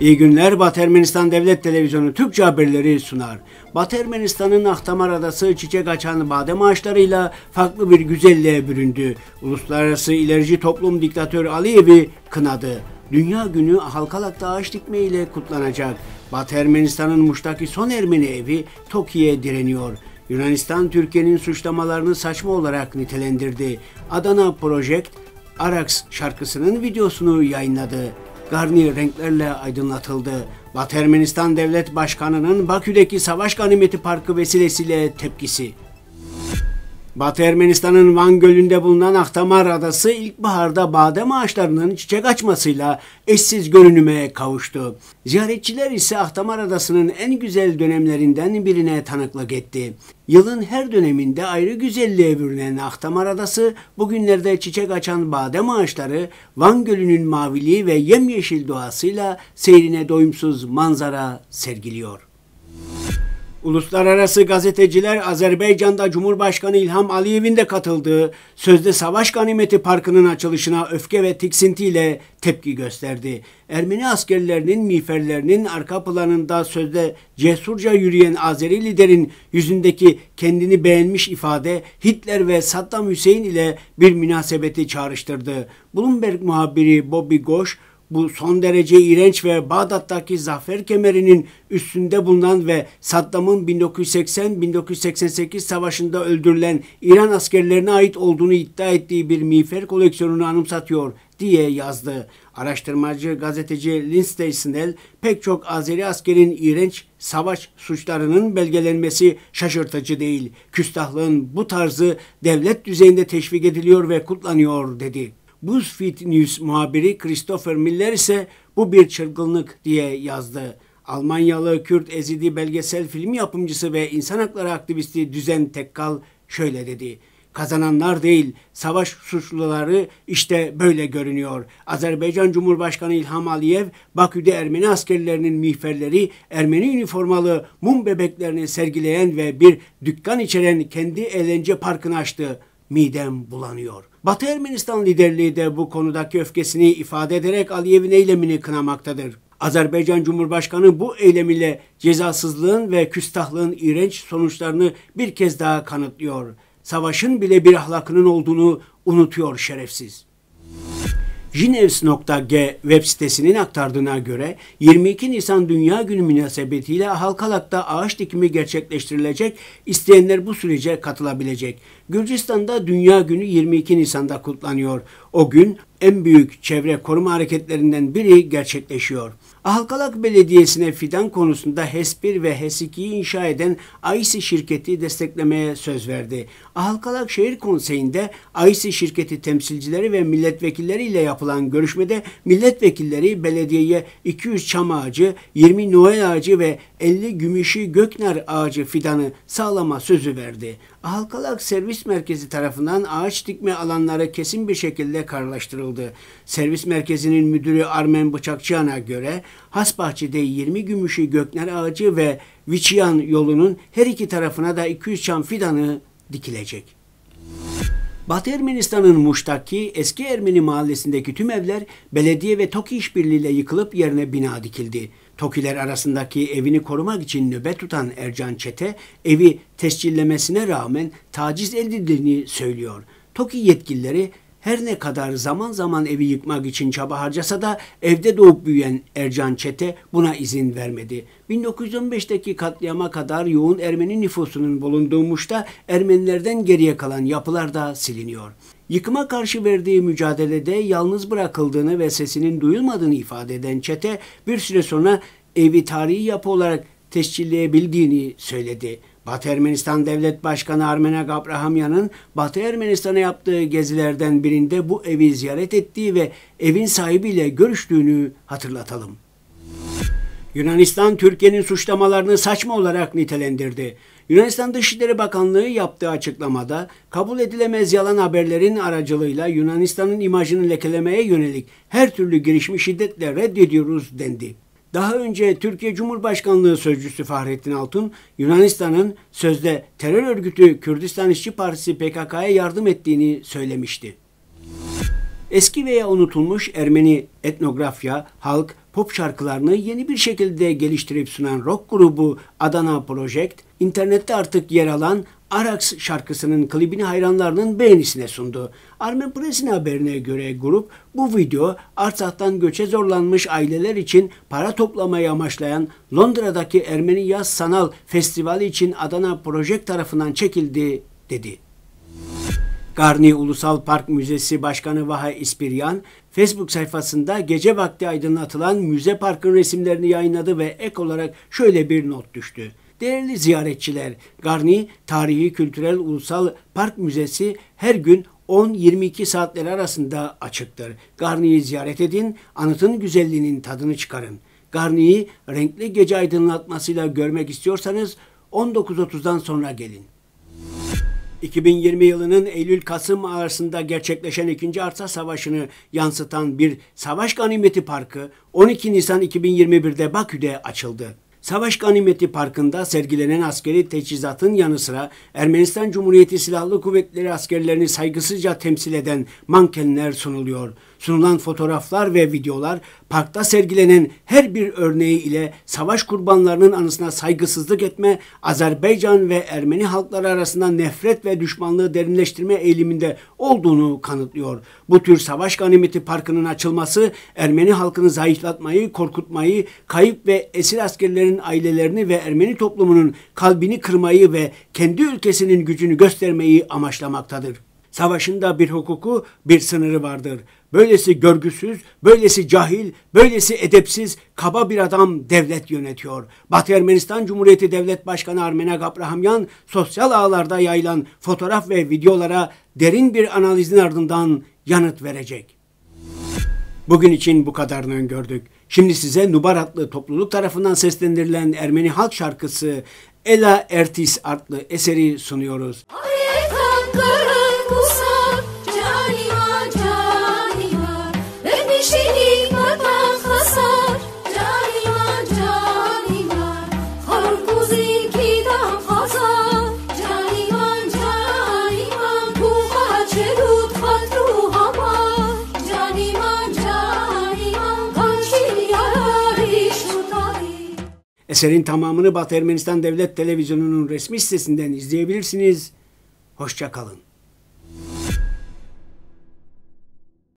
İyi günler. Batı Ermenistan Devlet Televizyonu Türkçe haberleri sunar. Batı Ermenistan'ın Ahtamar Adası çiçek açan badem ağaçlarıyla farklı bir güzelliğe büründü. Uluslararası ilerici toplum diktatör Aliyev'i kınadı. Dünya günü Halkalak'ta ağaç dikme ile kutlanacak. Batı Ermenistan'ın Muş'taki son Ermeni evi TOKİ'ye direniyor. Yunanistan Türkiye'nin suçlamalarını saçma olarak nitelendirdi. Adana Project Arax şarkısının videosunu yayınladı. Garni renklerle aydınlatıldı. Batı Ermenistan Devlet Başkanı'nın Bakü'deki Savaş Ganimeti Parkı vesilesiyle tepkisi. Batı Ermenistan'ın Van Gölü'nde bulunan Ahtamar Adası ilkbaharda badem ağaçlarının çiçek açmasıyla eşsiz görünüme kavuştu. Ziyaretçiler ise Ahtamar Adası'nın en güzel dönemlerinden birine tanıklık etti. Yılın her döneminde ayrı güzelliğe bürünen Ahtamar Adası bugünlerde çiçek açan badem ağaçları Van Gölü'nün maviliği ve yemyeşil doğasıyla seyrine doyumsuz manzara sergiliyor. Uluslararası gazeteciler Azerbaycan'da Cumhurbaşkanı İlham Aliyev'in de katıldığı Sözde Savaş Ganimeti Parkı'nın açılışına öfke ve tiksintiyle tepki gösterdi. Ermeni askerlerinin miğferlerinin arka planında sözde cesurca yürüyen Azeri liderin yüzündeki kendini beğenmiş ifade Hitler ve Saddam Hüseyin ile bir münasebeti çağrıştırdı. Bloomberg muhabiri Bobby Gosh bu son derece iğrenç ve Bağdat'taki zafer kemerinin üstünde bulunan ve Saddam'ın 1980-1988 savaşında öldürülen İran askerlerine ait olduğunu iddia ettiği bir miğfer koleksiyonunu anımsatıyor diye yazdı. Araştırmacı gazeteci Lindsay Snell pek çok Azeri askerin iğrenç savaş suçlarının belgelenmesi şaşırtıcı değil. Küstahlığın bu tarzı devlet düzeyinde teşvik ediliyor ve kutlanıyor dedi. BuzzFeed News muhabiri Christopher Miller ise bu bir çılgınlık diye yazdı. Almanyalı Kürt Ezidi belgesel film yapımcısı ve insan hakları aktivisti Düzen Tekkal şöyle dedi. Kazananlar değil, savaş suçluları işte böyle görünüyor. Azerbaycan Cumhurbaşkanı İlham Aliyev, Bakü'de Ermeni askerlerinin miğferleri, Ermeni üniformalı mum bebeklerini sergileyen ve bir dükkan içeren kendi eğlence parkını açtı. Midem bulanıyor. Batı Ermenistan liderliği de bu konudaki öfkesini ifade ederek Aliyev'in eylemini kınamaktadır. Azerbaycan Cumhurbaşkanı bu eylemiyle cezasızlığın ve küstahlığın iğrenç sonuçlarını bir kez daha kanıtlıyor. Savaşın bile bir ahlakının olduğunu unutuyor şerefsiz. Jinevs.g web sitesinin aktardığına göre 22 Nisan Dünya Günü münasebetiyle Halkalak'ta ağaç dikimi gerçekleştirilecek, isteyenler bu sürece katılabilecek. Gürcistan'da Dünya Günü 22 Nisan'da kutlanıyor. O gün en büyük çevre koruma hareketlerinden biri gerçekleşiyor. Halkalak Belediyesi'ne fidan konusunda HES1 ve HES2'yi inşa eden AISI şirketi desteklemeye söz verdi. Halkalak Şehir Konseyi'nde AISI şirketi temsilcileri ve milletvekilleriyle yapılan görüşmede milletvekilleri belediyeye 200 çam ağacı, 20 Noel ağacı ve 50 gümüşü göknar ağacı fidanı sağlama sözü verdi. Halkalak Servis Merkezi tarafından ağaç dikme alanları kesin bir şekilde kararlaştırıldı. Servis Merkezi'nin müdürü Armen Bıçakçıyan'a göre Hasbahçe'de 20 gümüşü gökner ağacı ve Viçiyan yolunun her iki tarafına da 200 çam fidanı dikilecek. Batı Ermenistan'ın Muş'taki eski Ermeni mahallesindeki tüm evler belediye ve TOKİ işbirliğiyle yıkılıp yerine bina dikildi. TOKİ'ler arasındaki evini korumak için nöbet tutan Ercan Çete evi tescillemesine rağmen taciz edildiğini söylüyor. TOKİ yetkilileri her ne kadar zaman zaman evi yıkmak için çaba harcasa da evde doğup büyüyen Ercan Çete buna izin vermedi. 1915'teki katliama kadar yoğun Ermeni nüfusunun bulunduğu Muş'ta Ermenilerden geriye kalan yapılar da siliniyor. Yıkıma karşı verdiği mücadelede yalnız bırakıldığını ve sesinin duyulmadığını ifade eden çete bir süre sonra evi tarihi yapı olarak tescilleyebildiğini söyledi. Batı Ermenistan Devlet Başkanı Armenak Abrahamyan'ın Batı Ermenistan'a yaptığı gezilerden birinde bu evi ziyaret ettiği ve evin sahibiyle görüştüğünü hatırlatalım. Yunanistan Türkiye'nin suçlamalarını saçma olarak nitelendirdi. Yunanistan Dışişleri Bakanlığı yaptığı açıklamada kabul edilemez yalan haberlerin aracılığıyla Yunanistan'ın imajını lekelemeye yönelik her türlü girişimi şiddetle reddediyoruz dendi. Daha önce Türkiye Cumhurbaşkanlığı Sözcüsü Fahrettin Altun, Yunanistan'ın sözde terör örgütü Kürdistan İşçi Partisi PKK'ya yardım ettiğini söylemişti. Eski veya unutulmuş Ermeni etnografya, halk, pop şarkılarını yeni bir şekilde geliştirip sunan rock grubu Adana Project, internette artık yer alan Arax şarkısının klibini hayranlarının beğenisine sundu. Armen Press'in haberine göre grup bu video Artsak'tan göçe zorlanmış aileler için para toplamayı amaçlayan Londra'daki Ermeni Yaz Sanal Festivali için Adana Project tarafından çekildi dedi. Garni Ulusal Park Müzesi Başkanı Vahay İspiryan, Facebook sayfasında gece vakti aydınlatılan müze parkın resimlerini yayınladı ve ek olarak şöyle bir not düştü. Değerli ziyaretçiler, Garni Tarihi Kültürel Ulusal Park Müzesi her gün 10-22 saatler arasında açıktır. Garni'yi ziyaret edin, anıtın güzelliğinin tadını çıkarın. Garni'yi renkli gece aydınlatmasıyla görmek istiyorsanız 19.30'dan sonra gelin. 2020 yılının Eylül-Kasım arasında gerçekleşen 2. Arsa Savaşı'nı yansıtan bir savaş ganimeti parkı 12 Nisan 2021'de Bakü'de açıldı. Savaş Ganimeti Parkı'nda sergilenen askeri teçhizatın yanı sıra Ermenistan Cumhuriyeti Silahlı Kuvvetleri askerlerini saygısızca temsil eden mankenler sunuluyor. Sunulan fotoğraflar ve videolar parkta sergilenen her bir örneği ile savaş kurbanlarının anısına saygısızlık etme, Azerbaycan ve Ermeni halkları arasında nefret ve düşmanlığı derinleştirme eğiliminde olduğunu kanıtlıyor. Bu tür savaş ganimeti parkının açılması Ermeni halkını zayıflatmayı, korkutmayı, kayıp ve esir askerlerin ailelerini ve Ermeni toplumunun kalbini kırmayı ve kendi ülkesinin gücünü göstermeyi amaçlamaktadır. Savaşında bir hukuku, bir sınırı vardır. Böylesi görgüsüz, böylesi cahil, böylesi edepsiz, kaba bir adam devlet yönetiyor. Batı Ermenistan Cumhuriyeti Devlet Başkanı Armenak Abrahamyan sosyal ağlarda yayılan fotoğraf ve videolara derin bir analizin ardından yanıt verecek. Bugün için bu kadarını öngördük. Şimdi size Nubar adlı topluluk tarafından seslendirilen Ermeni halk şarkısı Ela Ertis adlı eseri sunuyoruz. Ay, Eserin tamamını Batı Ermenistan Devlet Televizyonu'nun resmi sitesinden izleyebilirsiniz. Hoşçakalın.